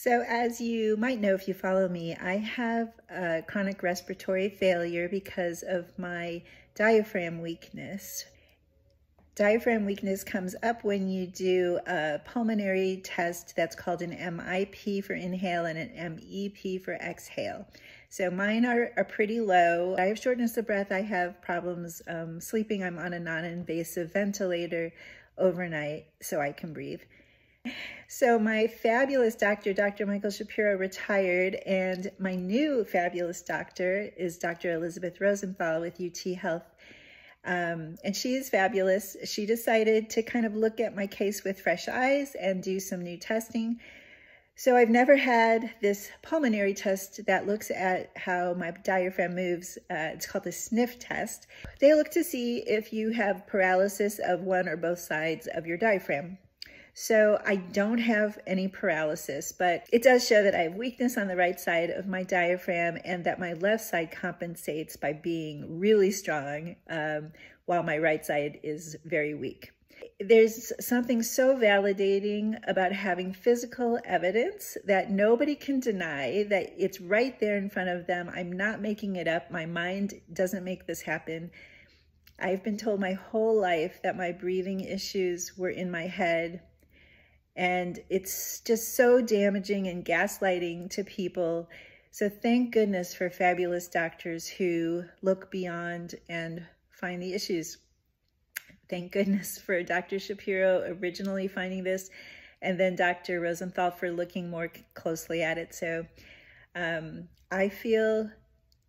So as you might know if you follow me, I have a chronic respiratory failure because of my diaphragm weakness. Diaphragm weakness comes up when you do a pulmonary test that's called an MIP for inhale and an MEP for exhale. So mine are, are pretty low. I have shortness of breath. I have problems um, sleeping. I'm on a non-invasive ventilator overnight so I can breathe. So my fabulous doctor, Dr. Michael Shapiro, retired, and my new fabulous doctor is Dr. Elizabeth Rosenthal with UT Health. Um, and she is fabulous. She decided to kind of look at my case with fresh eyes and do some new testing. So I've never had this pulmonary test that looks at how my diaphragm moves. Uh, it's called the sniff test. They look to see if you have paralysis of one or both sides of your diaphragm. So I don't have any paralysis, but it does show that I have weakness on the right side of my diaphragm and that my left side compensates by being really strong um, while my right side is very weak. There's something so validating about having physical evidence that nobody can deny that it's right there in front of them. I'm not making it up. My mind doesn't make this happen. I've been told my whole life that my breathing issues were in my head and it's just so damaging and gaslighting to people. So thank goodness for fabulous doctors who look beyond and find the issues. Thank goodness for Dr. Shapiro originally finding this and then Dr. Rosenthal for looking more closely at it. So um, I feel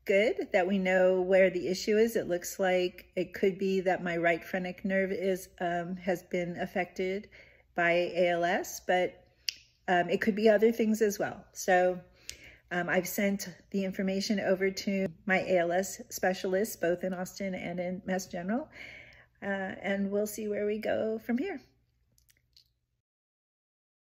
good that we know where the issue is. It looks like it could be that my right phrenic nerve is um, has been affected by ALS, but um, it could be other things as well. So um, I've sent the information over to my ALS specialists, both in Austin and in Mass General, uh, and we'll see where we go from here.